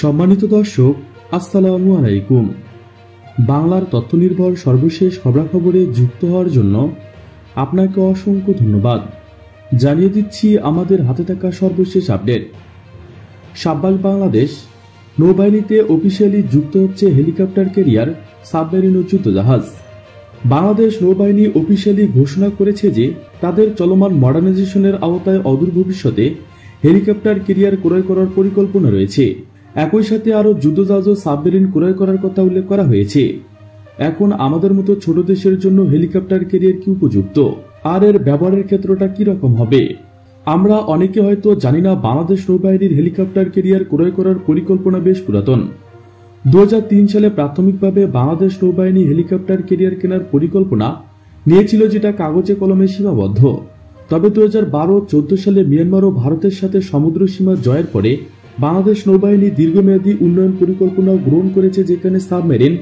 সম্মানিত দর্শক, আসসালামু আলাইকুম। বাংলার তথ্য নির্ভর সর্বশেষ খবরাখবরে যুক্ত হওয়ার জন্য আপনাকে অসংখ্য ধন্যবাদ। জানিয়ে দিচ্ছি আমাদের হাতে থাকা সর্বশেষ আপডেট। সাব্বাল বাংলাদেশ, নৌবাহিনীতে অফিসিয়ালি যুক্ত হচ্ছে হেলিকপ্টার ক্যারিয়ার সাবমেরিন যুদ্ধজাহাজ। বাংলাদেশ নৌবাহিনী অফিসিয়ালি ঘোষণা করেছে যে তাদের চলমান মডার্নাইজেশনের আওতায় অদূর ভবিষ্যতে হেলিকপ্টার ক্যারিয়ার ক্রয় করার পরিকল্পনা রয়েছে। একই সাথে আরও যুদ্ধজাহাজ সাবমেরিন ক্রয় করার কথা উল্লেখ করা হয়েছে। এখন আমাদের মতো ছোট দেশের জন্য হেলিকপ্টার ক্যারিয়ার কি উপযুক্ত? আর এর ব্যবহারের ক্ষেত্রটা কি রকম হবে? আমরা অনেকে হয়তো জানি না বাংলাদেশ নৌবাহিনীর হেলিকপ্টার ক্যারিয়ার ক্রয় করার পরিকল্পনা বেশ পুরাতন। দু হাজার তিন সালে প্রাথমিকভাবে বাংলাদেশ নৌবাহিনী হেলিকপ্টার ক্যারিয়ার কেনার পরিকল্পনা নিয়েছিল যেটা কাগজে কলমে সীমাবদ্ধ। তবে দু হাজার বারো সালে মিয়ানমার ও ভারতের সাথে সমুদ্র সীমা জয়ের পরে বাংলাদেশ নৌবাহিনী দীর্ঘমেয়াদী উন্নয়ন পরিকল্পনা গ্রহণ করেছে, যেখানে সাবমেরিন,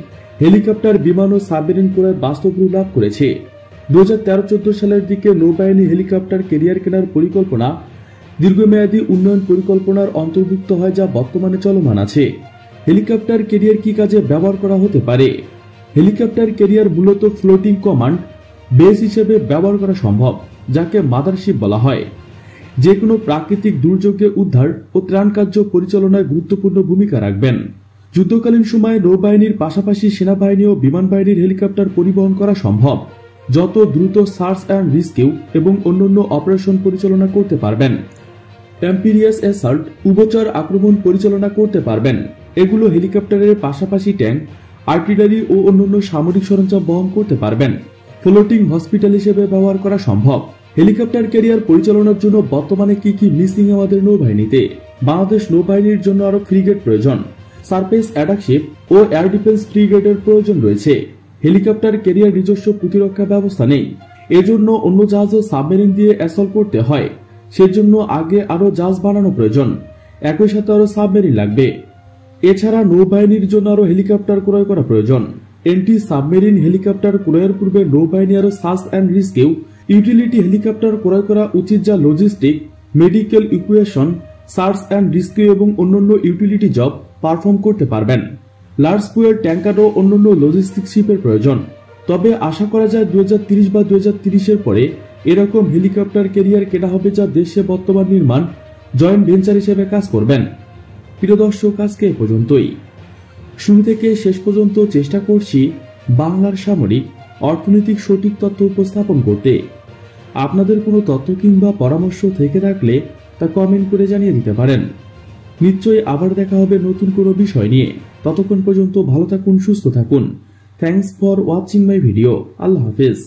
হেলিকপ্টার, বিমান ও সাবমেরিন ক্রয়ের বাস্তব রূপ লাভ করেছে। দু হাজার তেরো চোদ্দ সালের দিকে নৌবাহিনী হেলিকপ্টার কেরিয়ার কেনার পরিকল্পনা দীর্ঘমেয়াদী উন্নয়ন পরিকল্পনার অন্তর্ভুক্ত হয় যা বর্তমানে চলমান আছে। হেলিকপ্টার কেরিয়ার কি কাজে ব্যবহার করা হতে পারে? হেলিকপ্টার কেরিয়ার মূলত ফ্লোটিং কমান্ড বেস হিসেবে ব্যবহার করা সম্ভব, যাকে মাদারশিপ বলা হয়। যে কোনো প্রাকৃতিক দুর্যোগে উদ্ধার ও ত্রাণ কার্য পরিচালনায় গুরুত্বপূর্ণ ভূমিকা রাখবেন। যুদ্ধকালীন সময়ে নৌবাহিনীর পাশাপাশি সেনাবাহিনী ও বিমান বাহিনীর হেলিকপ্টার পরিবহন করা সম্ভব। যত দ্রুত সার্চ অ্যান্ড রিস্কিউ এবং অন্যান্য অপারেশন পরিচালনা করতে পারবেন। অ্যাম্পিরিয়াস অ্যাসাল্ট উভচর আক্রমণ পরিচালনা করতে পারবেন। এগুলো হেলিকপ্টারের পাশাপাশি ট্যাঙ্ক, আর্টিলারি ও অন্যান্য সামরিক সরঞ্জাম বহন করতে পারবেন। ফ্লোটিং হসপিটাল হিসেবে ব্যবহার করা সম্ভব। হেলিকপ্টার ক্যারিয়ার পরিচালনার জন্য বর্তমানে কি কি মিসিং আমাদের নৌবাহিনীতে? বাংলাদেশ নৌবাহিনীর জন্য আরও ফ্রিগেট প্রয়োজন। সারফেস অ্যাটাকশিপ ও এয়ার ডিফেন্স ফ্রিগেটের প্রয়োজন রয়েছে। হেলিকপ্টার ক্যারিয়ার নিজস্ব প্রতিরক্ষা ব্যবস্থা নেই। এজন্য অন্য জাহাজ ও সাবমেরিন দিয়ে অ্যাসল করতে হয়। সেজন্য আগে আরও জাহাজ বানানো প্রয়োজন। একই সাথে আরও সাবমেরিন লাগবে। এছাড়া নৌবাহিনীর জন্য আরও হেলিকপ্টার ক্রয় করা প্রয়োজন। এন্টি সাবমেরিন হেলিকপ্টার ক্রয়ের পূর্বে নৌবাহিনী আরও search and rescue utility helicopter ক্রয় করা উচিত যা লজিস্টিক মেডিকেল ইকুয়েশন সার্চ অ্যান্ড রিস্কিউ এবং অন্যান্য ইউটিলিটি জব পারফর্ম করতে পারবেন। লার্জ স্কুয়ের ট্যাঙ্কার ও অন্যান্য লজিস্টিক শিপের প্রয়োজন। তবে আশা করা যায় দু বা দু এর পরে এরকম হেলিকপ্টার ক্যারিয়ার কেনা হবে যা দেশে বর্তমান নির্মাণ জয়েন্ট ভেঞ্চার হিসেবে কাজ করবেন। প্রিয় দর্শক, আজকে এ পর্যন্তই। শুরু থেকে শেষ পর্যন্ত চেষ্টা করছি বাংলার সামরিক অর্থনৈতিক সঠিক তথ্য উপস্থাপন করতে। আপনাদের কোনো তথ্য কিংবা পরামর্শ থেকে থাকলে তা কমেন্ট করে জানিয়ে দিতে পারেন। নিশ্চয়ই আবার দেখা হবে নতুন কোনো বিষয় নিয়ে। ততক্ষণ পর্যন্ত ভালো থাকুন, সুস্থ থাকুন। Thanks for watching my video Allah Hafiz.